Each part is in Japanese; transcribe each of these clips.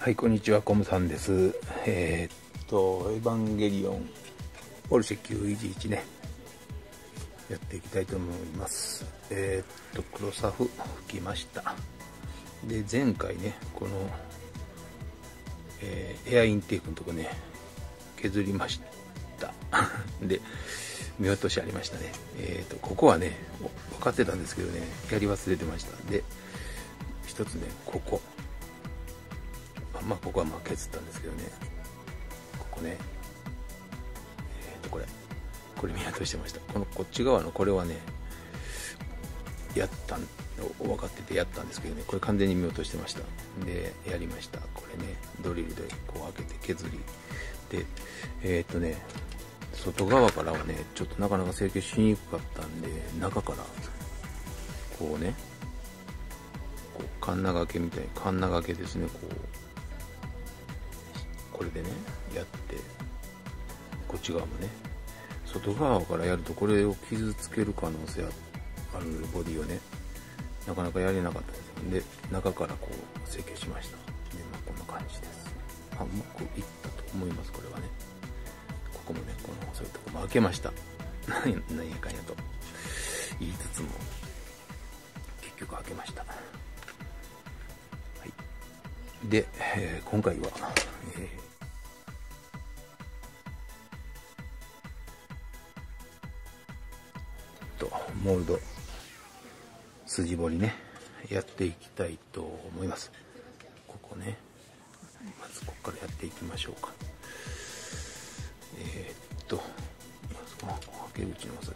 はい、こんにちは、コムさんです。えーっと、エヴァンゲリオン、ポルシェ911ね、やっていきたいと思います。えーっと、黒サフ吹きました。で、前回ね、この、えーエアインテークのとこね、削りました。で、見落としありましたね。えっと、ここはね、分かってたんですけどね、やり忘れてました。で、一つね、ここ。まあここはまあ削ったんですけどね。ここね。えっ、とこれ。これ見落としてました。このこっち側のこれはねやったん分かっててやったんですけどね。これ完全に見落としてました。でやりました。これねドリルでこう開けて削り。でえっ、とね外側からはねちょっとなかなか成形しにくかったんで中からこうねこうカンナ掛けみたいにカンナ掛けですねこう。これでねやってこっち側もね。外側からやるとこれを傷つける可能性あるボディをねなかなかやれなかったですで中からこう成形しました。でまあこんな感じです。あうまくいったと思いますこれはね。ここもねこの細いとこ。も開けました。なんやなんやかんやと。言いつつも結局開けました。はい。で、えー今回は、えーモールド筋彫りねやっていきたいと思います。ここねまずここからやっていきましょうか。えーっとまずこのはけ口の先削って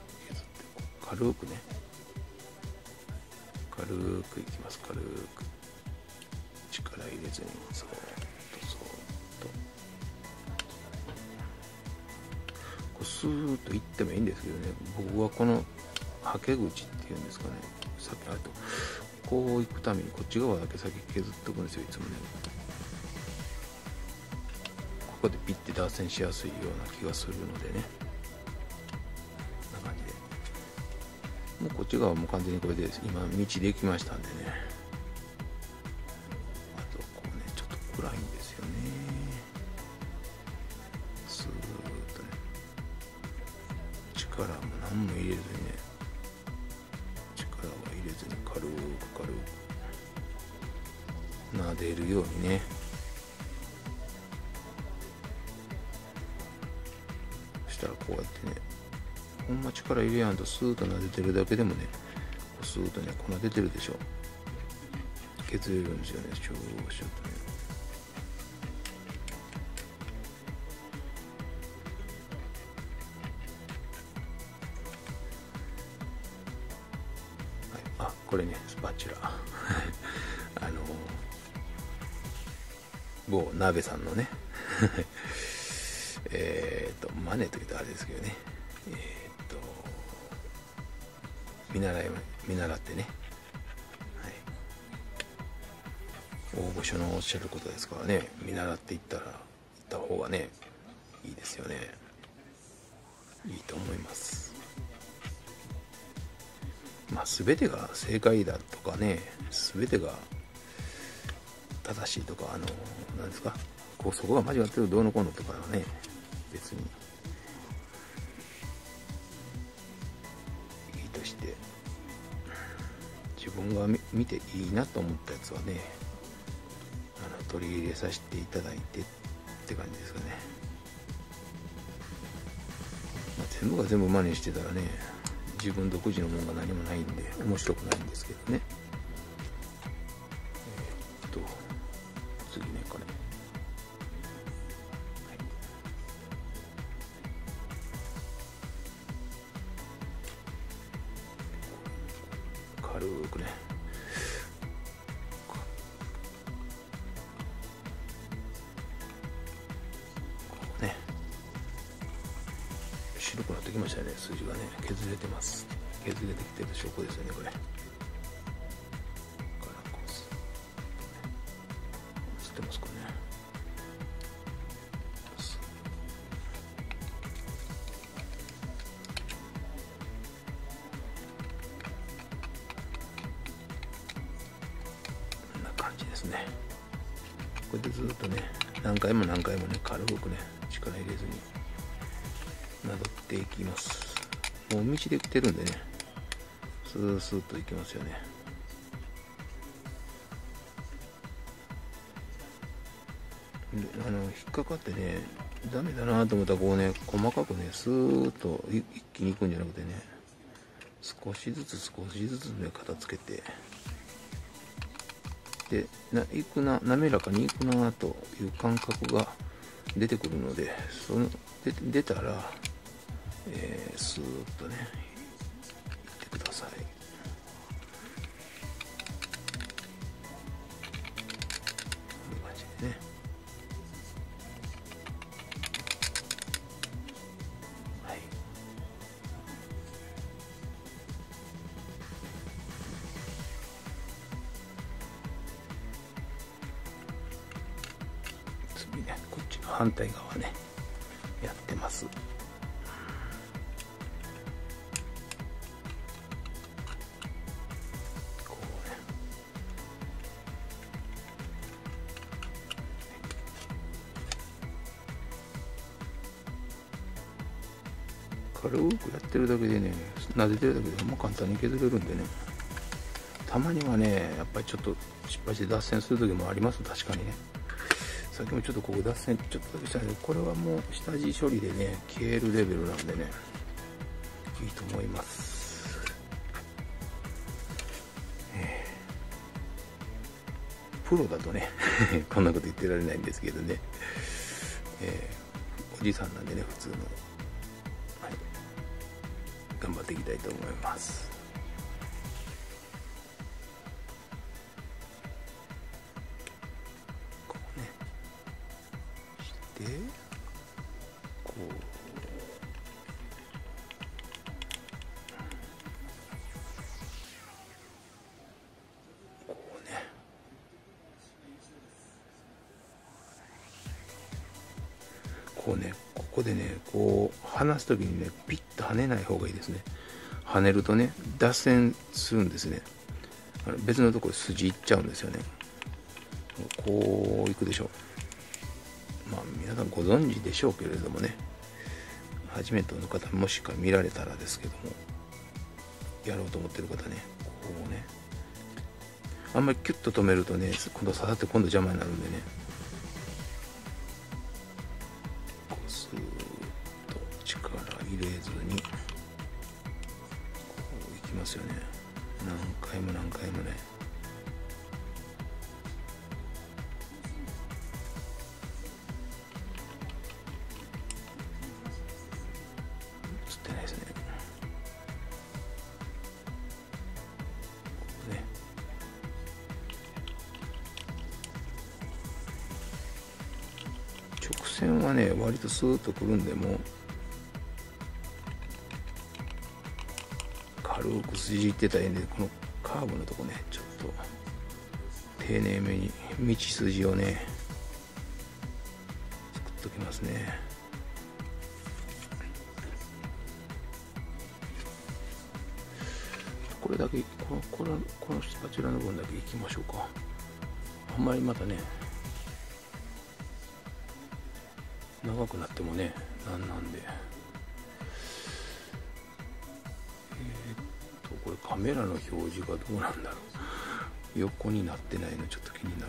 軽くね軽くいきます。軽く。力入れずにそっとそっと。こうスーッといってもいいんですけどね僕はこのはけ口っていうんですかね。さっきあと。こう行くためにこっち側だけ先削っておくんですよいつもね。ここでピッて脱線しやすいような気がするのでね。こんな感じで。もうこっち側も完全にこれで今道できましたんでね。スーッと撫でてるだけでもねスーッとね粉出てるでしょ。削れるんですよねちょーしょっとねはい、あこれねスパチュラ。あの某鍋さんのね。えっとマネというとあれですけどね。えっと見習い見習ってね、はい、大御所のおっしゃることですからね。見習っていったらいった方がねいいですよね。いいと思います。まあ、全てが正解だとかね全てが正しいとかあのなんですか？こうそこが間違ってるどうのこうのとかはね別に分が見ていいなと思ったやつはねあの取り入れさせていただいてって感じですかね、まあ、全部が全部真似してたらね自分独自のものが何もないんで面白くないんですけどね。はい、軽くねね。白くなってきましたね。筋がね。削れてます。削れてきてる証拠ですよねこれ。もう道で来てるんでね。スースーといきますよね。あの引っかかってねダメだなと思ったらこうね細かくねスーッと一気にいくんじゃなくてね少しずつ少しずつね片付けて。でないくな滑らかにいくなという感覚が出てくるのでそので出たら、えー、スーッとねいってください。こういう感じでねこっちの。反対側ね撫でてるだけでほんま簡単に削れるんでね。たまにはねやっぱりちょっと失敗して脱線する時もあります。確かにね。さっきもちょっとここ脱線ちょっとしたんでこれはもう下地処理でね消えるレベルなんでね。いいと思います、プロだとね こんなこと言ってられないんですけどね、えー、おじさんなんでね普通の、っていきたいと思います。こうこうね。こうね。ここでねこう離す時にねピッと跳ねない方がいいですね。跳ねるとね脱線するんですね。あの別のところ筋いっちゃうんですよね。こういくでしょう。まあ皆さんご存知でしょうけれどもね。初めての方もしか見られたらですけども。やろうと思ってる方ね。こうね。あんまりキュッと止めるとね今度刺さって今度邪魔になるんでね。ますよね。何回も何回もね。ね。直線はね割とスーッとくるんでも軽筋いってたんでこのカーブのとこねちょっと丁寧めに道筋をね作っときますね。これだけこのこのこのこちらの分だけいきましょうか。あんまりまたね長くなってもねなんなんで。カメラの表示がどうなんだろう横になってないのちょっと気になるな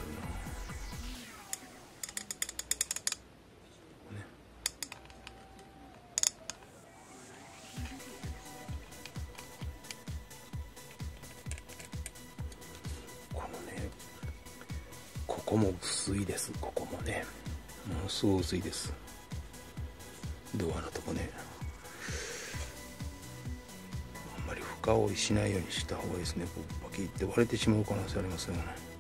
ここも薄いです。ここもね。ものすごい薄いです。ドアのとこね。深追いしないようにした方がいいですね。パキって割れてしまう可能性ありますよね。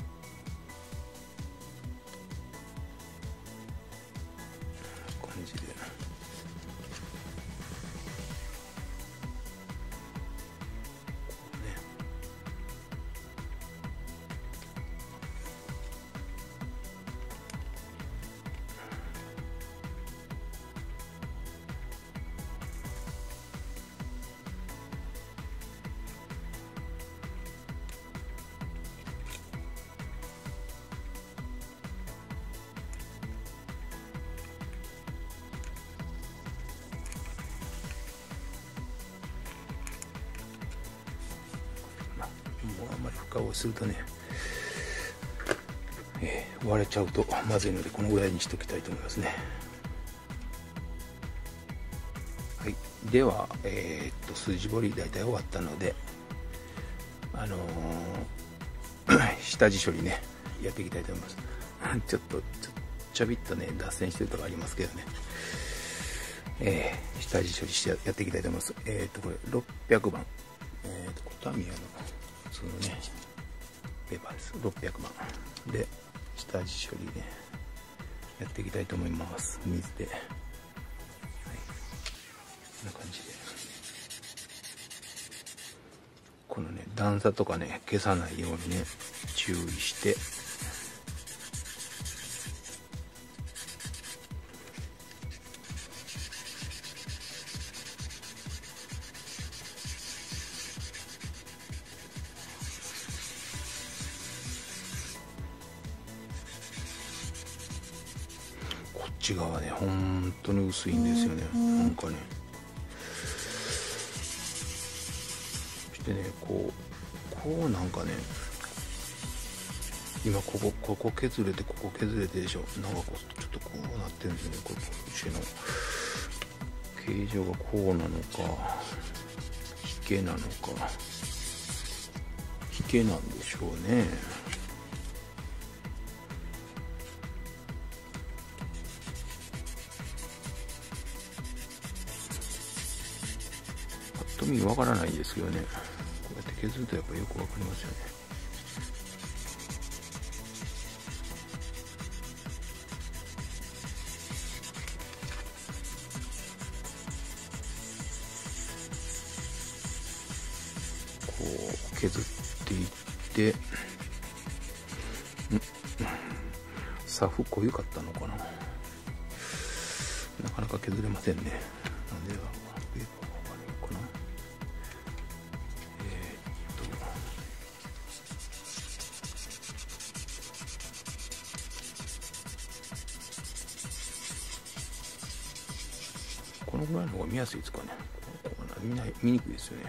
まり深追いするとね、えー、割れちゃうとまずいのでこのぐらいにしておきたいと思いますねはいではえー、っと筋彫り大体終わったのであのー、下地処理ねやっていきたいと思います ちょっとちょちょびっとね脱線してるとこありますけどねえー、下地処理してやっていきたいと思います。えっ、と、これ600番。えっ、ー、と、タミヤの普通のね、600万。で、下味処理ね、やっていきたいと思います。水で。はい。こんな感じで。このね、段差とかね、消さないようにね、注意して、ち側ね本当に薄いんですよね、なんかね。そしてねこうこうなんかね今ここここ削れてここ削れてでしょ。なんかこうちょっとこうなってるんですよねこっちの形状がこうなのか引けなのか。引けなんでしょうね。と見わからないですけどね。こうやって削るとやっぱよくわかりますよね。こう削っていってサフ濃ゆかったのかな。なかなか削れませんね。なんで見やすいですかね。こう見ない見にくいですよね。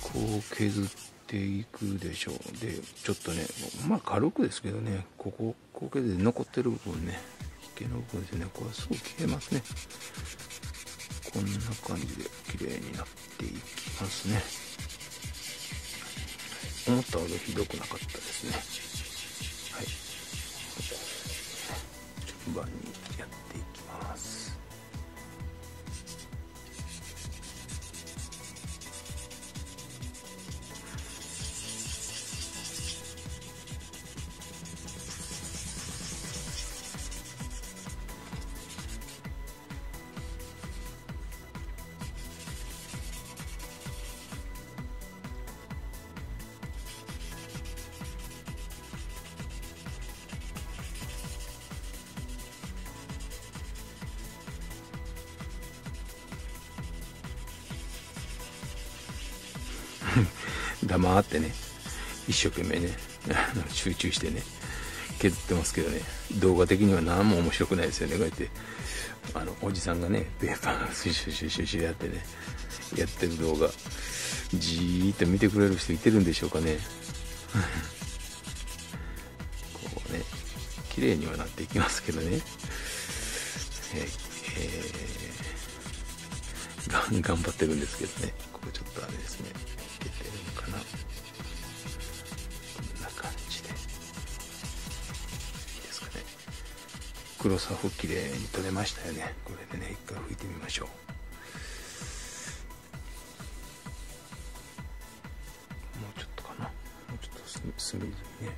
こう削っていくでしょう。でちょっとねまあ軽くですけどねこここう削って残ってる部分ね引けの部分ですね。これすごい消えますね。こんな感じで綺麗になっていきますね。思ったほどひどくなかったですね。はい。順番に。黙ってね一生懸命ね 集中してね削ってますけどね動画的には何も面白くないですよねこうやって。あのおじさんがねペーパーシュシュシュシュシュやってねやってる動画。じーっと見てくれる人いてるんでしょうかね。こうね綺麗にはなっていきますけどね。えー、頑張ってるんですけどね。黒さふきれいに取れましたよね。これでね一回拭いてみましょう。もうちょっとかな。もうちょっと隅々ね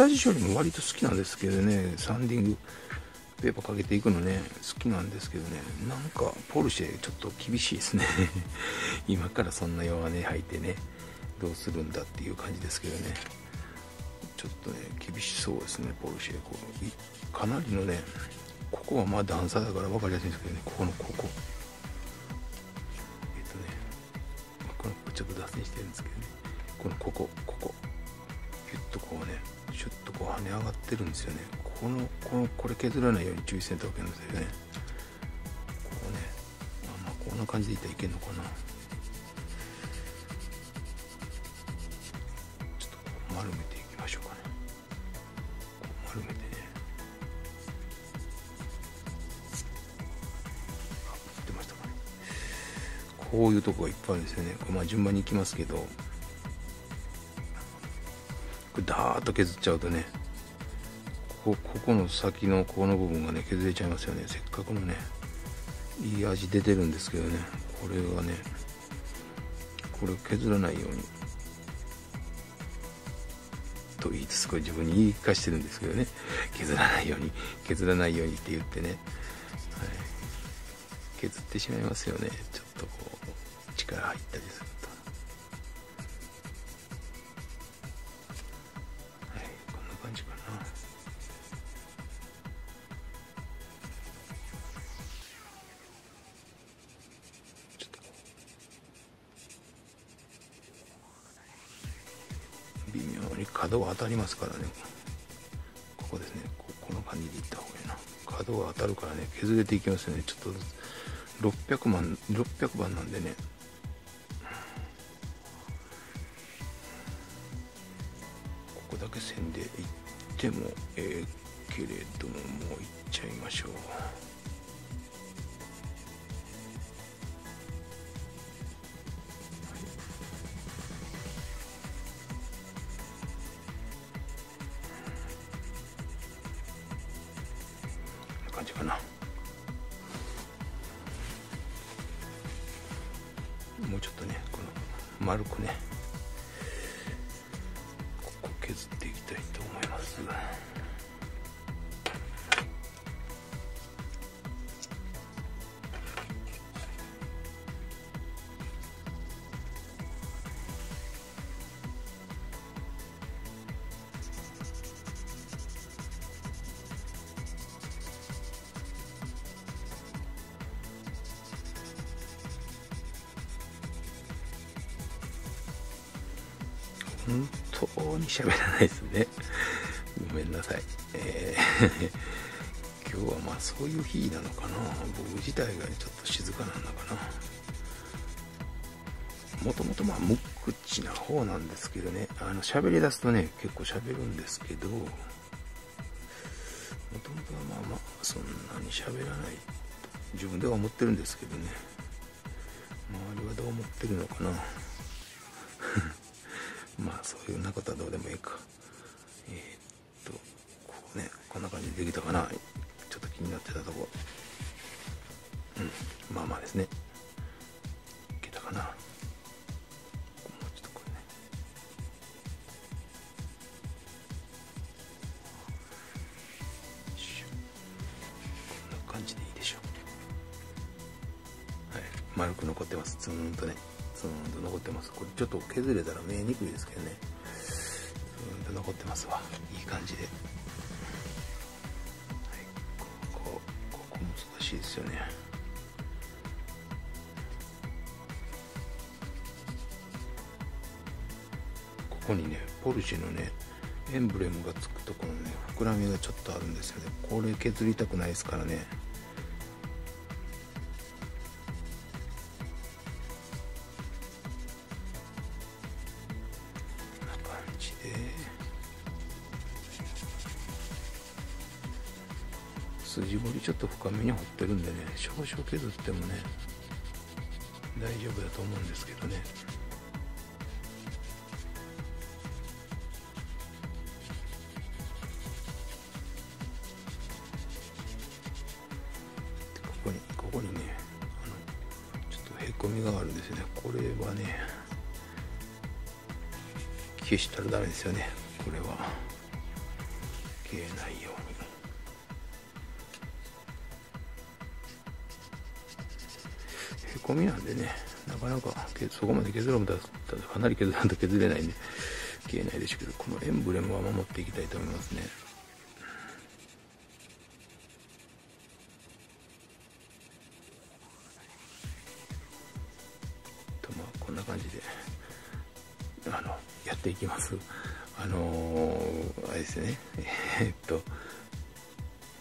下地処理も割と好きなんですけどねサンディングペーパーかけていくのね好きなんですけどねなんかポルシェちょっと厳しいですね。今からそんな弱音吐いてねどうするんだっていう感じですけどね。ちょっとね厳しそうですねポルシェ。こうかなりのねここはまあ段差だから分かりやすいんですけどねここのここ。えっ、とねこのちちょっと脱線してるんですけどねこのここ。ってるんですよね。このこのこれ削らないように注意せんとわけなんですよね。こうね。あまあこんな感じでいったらいけんのかな。ちょっと丸めていきましょうかね。う丸めてね。あ映ってましたかね。こういうとこがいっぱいあるんですよね。これまあ順番にいきますけど。これダーッと削っちゃうとね。こここの先のこの部分がね削れちゃいますよね。せっかくのねいい味出てるんですけどね。これがねこれを削らないように。と言いつつこれ自分に言い聞かしてるんですけどね。削らないように。削らないようにって言ってね、はい、削ってしまいますよね。ちょっとこう力入ったりする。ますからね。ここですね。ここの感じでいった方がいいな。角が当たるからね。削れていきますよね。ちょっと600万600番なんでね。ここだけ線でいってもええけれどももういっちゃいましょう。喋らないですね。ごめんなさい、えー 今日はまあそういう日なのかな。僕自体がちょっと静かなのかな。もともとまあ無口な方なんですけどね。あの喋り出すとね結構喋るんですけどもともとはまあまあそんなに喋らない。自分では思ってるんですけどね。周りはどう思ってるのかな。まあそういうなことはどうでもいいか。えーっとこうねこんな感じでできたかな。ちょっと気になってたとこ。うんまあまあですね。いけたかな。もうちょっとこれね。こんな感じでいいでしょう。はい。丸く残ってます。ツーンとね。残ってます。これちょっと削れたら見えにくいですけどね。残ってますわ。いい感じで、はい、ここここ難しいですよね。ここにねポルシェのねエンブレムがつくところのね膨らみがちょっとあるんですよね。これ削りたくないですからね。と深めに彫ってるんでね少々削ってもね大丈夫だと思うんですけどね。ここにここにねあのちょっとへこみがあるんですよね。これはね消したらダメですよね。これは。消えないようにへこみなんでねなかなかそこまで削ろうと思ったらかなり削らんと削れないんで消えないでしょうけどこのエンブレムは守っていきたいと思いますね。とまあこんな感じであのやっていきます。あのー、あれですね。えっと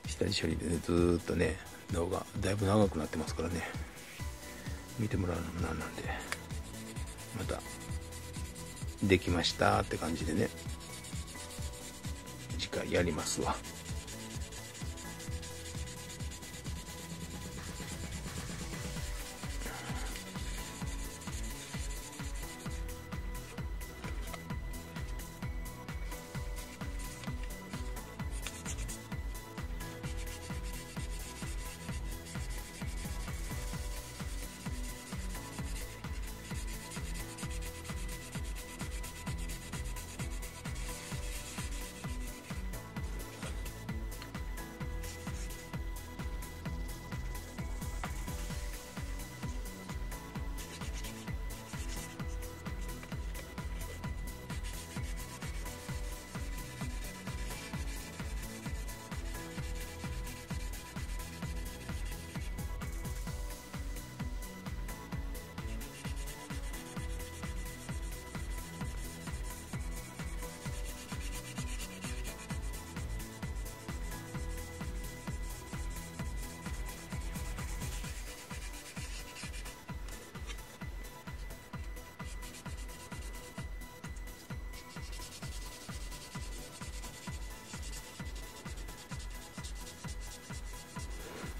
下地処理で、ね、ずっとね動画だいぶ長くなってますからね。見てもらうのもなんなんでまたできましたって感じでね。次回やりますわ。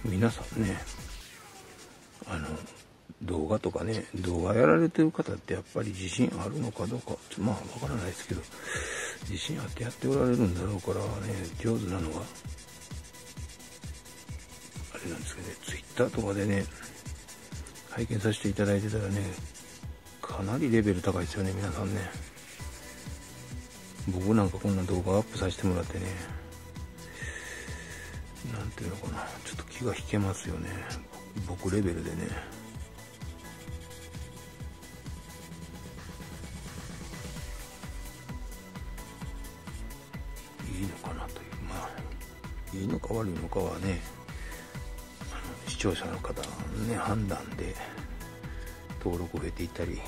皆さんねあの動画とかね動画やられてる方ってやっぱり自信あるのかどうかまあわからないですけど自信あってやっておられるんだろうからね上手なのがあれなんですけどね Twitter とかでね拝見させていただいてたらねかなりレベル高いですよね皆さんね。僕なんかこんな動画アップさせてもらってね。ていうのかな。ちょっと気が引けますよね。僕レベルでね。いいのかなという。まあいいのか悪いのかはね視聴者の方のね判断で登録増えていったり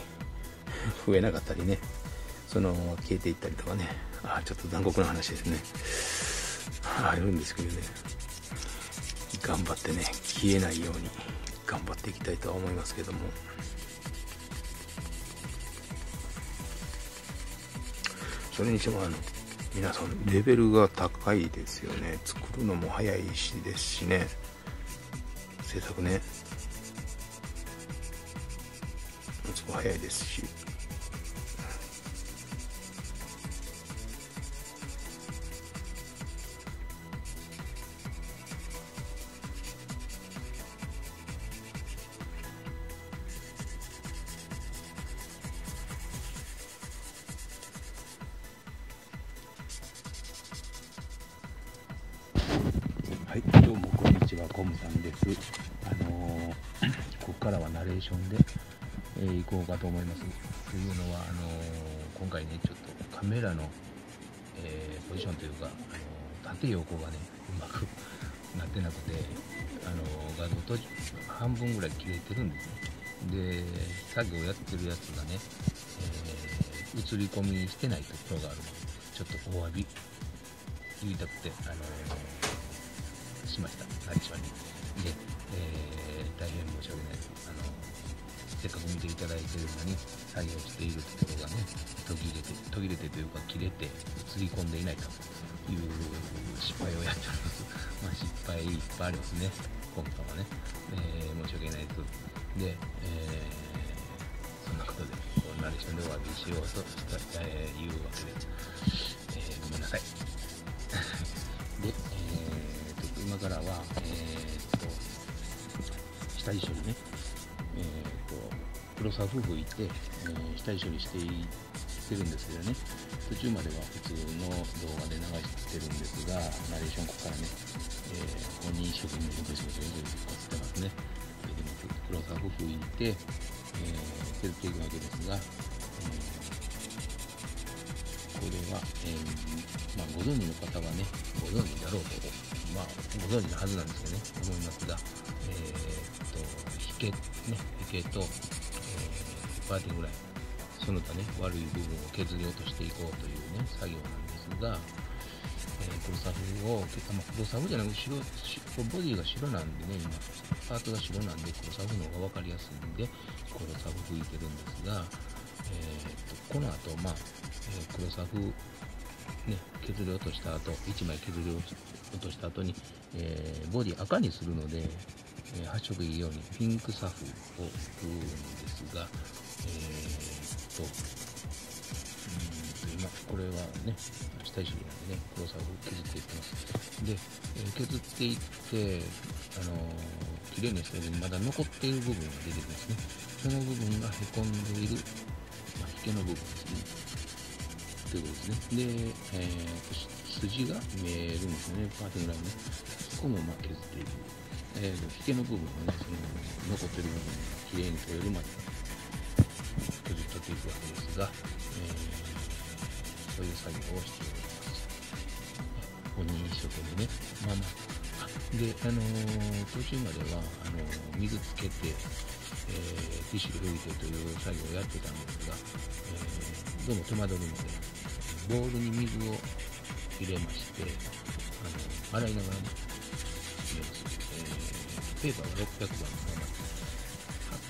増えなかったりねそのまま消えていったりとかね。あちょっと残酷な話ですね。あるんですけどね。頑張ってね消えないように頑張っていきたいとは思いますけども。それにしてもあの皆さんレベルが高いですよね。作るのも早いしですしね。制作ね。すごい早いですし。コムさんです。あのーここからはナレーションで、えー行こうかと思います。というのは、あのー今回ね、ちょっとカメラの、えポジションというか、あの縦横がね、うまくなってなくて、あの画像と半分ぐらい切れてるんですね。で、作業やってるやつがね、え映り込みしてないところがあるので、ちょっとお詫び言いたくて、あのしました、最初に。で、えー大変申し訳ない。あのせっかく見ていただいているのに、作業しているところがね、途切れて、途切れてというか、切れて、映り込んでいないという失敗をやっております。まあ、失敗いっぱいありますね、今回はね。えー申し訳ないです。で、えーそんなことで、こうナレーションでお詫びしようと、えーいうわけで、えからは、えーと、下地処理ね、えーと、黒沢夫婦行って、えー下地処理していってるんですけどね、途中までは普通の動画で流してるんですが、ナレーションここからね、えー、本人一生懸命ごしごしごしこすってますね。それでも黒沢夫婦行って、えー、削っていくわけですが、えーこれは、えーまあ、ご存知の方はね、ご存知だろうと、まあ、ご存知のはずなんですよね、思いますが、えーっと、引け、ね、引けと、えー10%ぐらい。その他ね悪い部分を削り落としていこうというね作業なんですが、えー、黒サフを、まあ、黒サフじゃなく白ボディが白なんでね今パーツが白なんで黒サフの方が分かりやすいんで黒サフ吹いてるんですが、えーと、この後まあ、えー、黒サフね、削り落とした後1枚削り落と落とした後に、えー、ボディ赤にするので、えー、発色いいようにピンクサフを吹くんですが、えーと、今、これはね、下石なんでね、黒さを削っていきます。で、えー、削っていって、あのー、綺麗にしたようにまだ残っている部分が出てきますね。その部分がへこんでいる、まあ、引けの部分ですね。ということですね。で、えー、筋が見えるんですね、パーティーぐらいね。そこもま削っていく。えー、引けの部分がね、その残ってる部分が綺麗に取れるまで削っていくわけですが、えー、そういう作業をしております。本人一生懸命ね、まあまあ、で、あのー、途中まではあのー、水つけて、えー、ティッシュで拭いてという作業をやってたんですが、えどうも手間取るので、ボウルに水を入れまして、あの洗いながらね、入れます。えーペーパーは600番のまま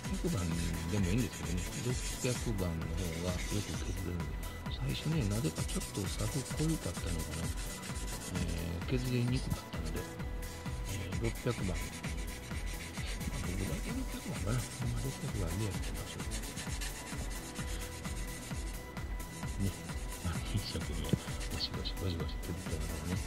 600番でもいいんですけどね、600番の方がよく削れるので、最初ね、なぜかちょっとサフ濃いかったのかな、えー、削りにくかったので、えー、600番、まあ、僕だけ600番かな、まあ、600番でやってみましょう。ゴシゴシゴシゴシ削ってながらね、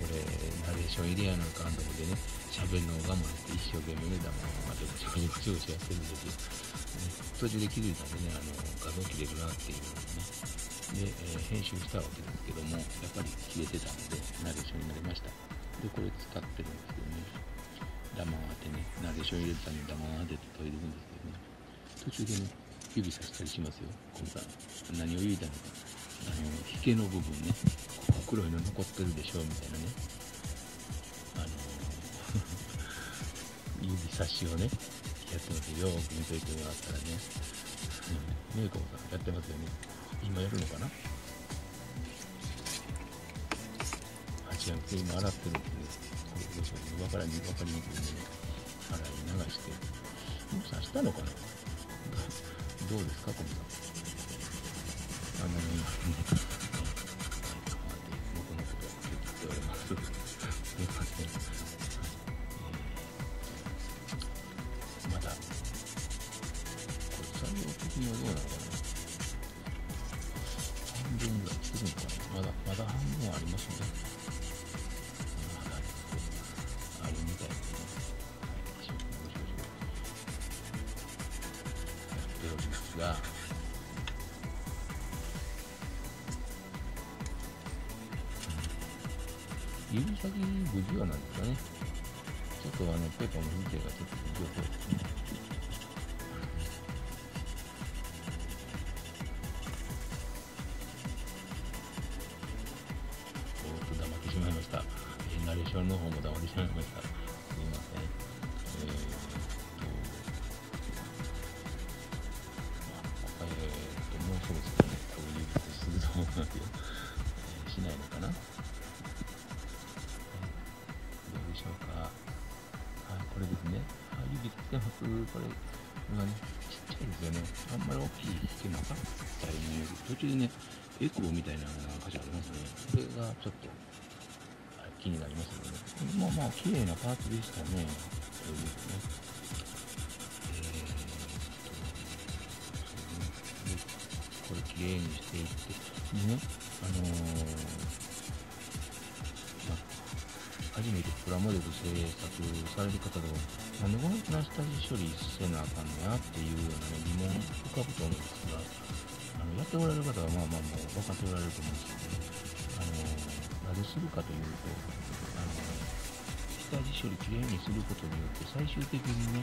これ、ナレーション入れやなあかんとこでね、喋るのを我慢して一生懸命ね、黙ってゴシゴシゴシゴシやってるんですよ。ね、途中で気づいたんでね、あの、画像切れるなっていうのをね、で、えー、編集したわけですけども、やっぱり切れてたので、ナレーションになりました。で、これ使ってるんですけどね、ダマを当てね、ナレーション入れてたのにダマを当てて研いでるんですけどね、途中でね、指さしたりしますよ、今回。何を言いたいのか。あの、引けの部分ね、黒いの残ってるでしょみたいなね。あの 指差しをねやってますよく見といてもらったらね、うん、メイコさんやってますよね。今やるのかな？8月今洗ってるんでこれどうしよう。分からに分かりにくいんでね。洗い流して。もう刺したのかな？どうですかコムさんあのあ指つけますこれ今ねちっちゃいんですよね。あんまり大きいつけなかったりね途中でねエコーみたいな箇所ありますね。それがちょっと気になりますよね。まあまあ綺麗なパーツでしたね。これですね綺麗にしていって。でねあのー、初めてプラモデル制作される方でもなんでこの人の下地処理せなあかんのやっていうようなね疑問浮かぶと思うんですがあのやっておられる方はまあまあもう分かっておられると思うんですけど、あの、なぜするかというとあの、下地処理きれいにすることによって最終的にね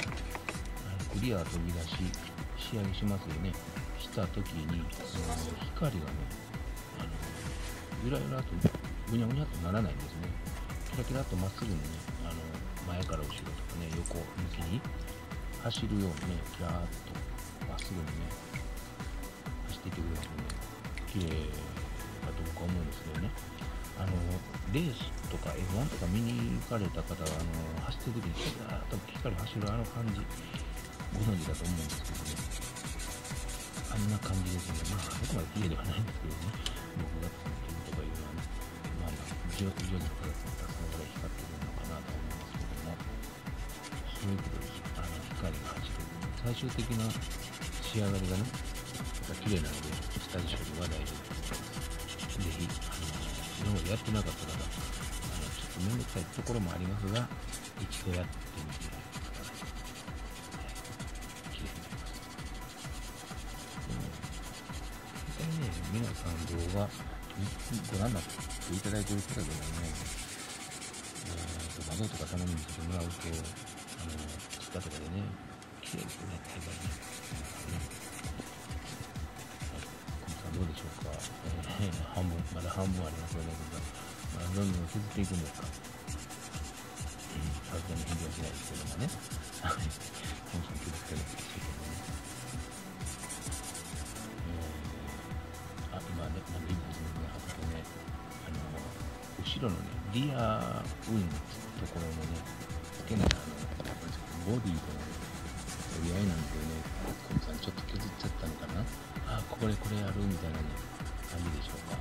クリア飛び出し仕上げしますよねした時にあの光がねあのゆらゆらとぐにゃぐにゃとならないんですねキラキラとまっすぐにね前から後ろとかね横向きに走るようにねキラーっとまっすぐにね綺麗だと僕は思うんですけどね。あのレースとか F1 とか見に行かれた方はあの走ってる時にシャーッと光走るあの感じご存知だと思うんですけどね。あんな感じですね。まあそこまで綺麗ではないんですけどね。僕が作ってるとかいうのはねまあまあ上手上手な形あの光が走る最終的な仕上がりがねまた綺麗なので下地処理は大丈夫ですぜひあの今までやってなかった方、あのちょっと面倒くさいところもありますが、一度やってみてください。綺麗になります。うん、実際ね、皆さん動画ご覧になっていただいてる方でもね、えー、画像とかたまに見せてもらうと、あの、ツイッターとかでね、綺麗ですよね、大概ね。ねどうでしょうか、えー、半分、まだ半分ありますよね、まだどんどん削っていくんですか。うん、さすがに返事はしないですけどもね。はい。どんどん削ってるんですけどもね。え、あ、今ね、なんで今ですね、あとね、あの、後ろのね、リアウィンのところのね、ボディとの取り合いなんでね、コンさんちょっと削っちゃったのかな。あこれこれやるみたいなね感じでしょうか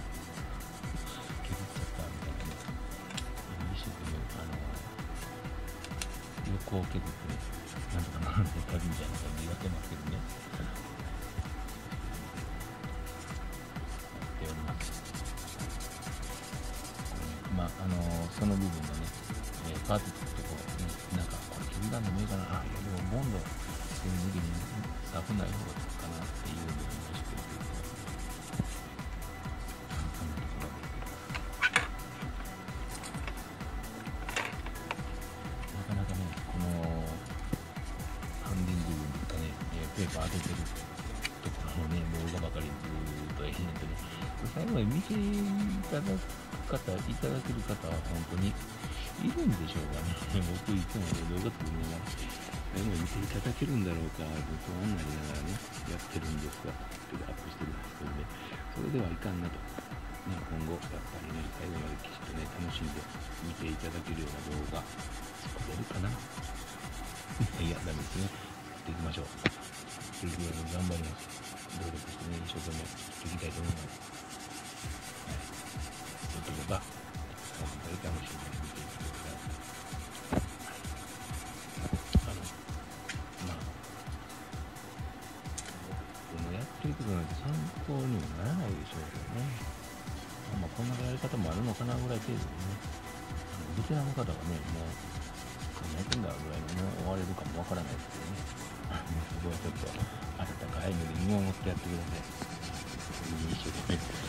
ペーパー当ててるところのね、動画ばかりずっと延々とね、最後まで見ていただく方、いただける方は本当にいるんでしょうかね。僕いつも動画作るのが、最後まで見ていただけるんだろうか、不安になりながらね、やってるんですが、アップしてるんですけどね、それではいかんなと。ね、今後、やっぱりね、最後まできちっとね、楽しんで見ていただけるような動画、作れるかないや、ダメですね。やっていきましょう。できるように頑張ります。努力してね、一生懸命していきたいと思います。はい。できれば、最後まで楽しんで見ていってください。あの、まあ、僕のやってることなんて参考にはならないでしょうけどね。まあ、こんなやり方もあるのかなぐらい程度でね。ベテランの方はね、もう、何やってんだぐらいのね、終われるかもわからないですけど。こはちょっと温かいので見守ってやってください。いい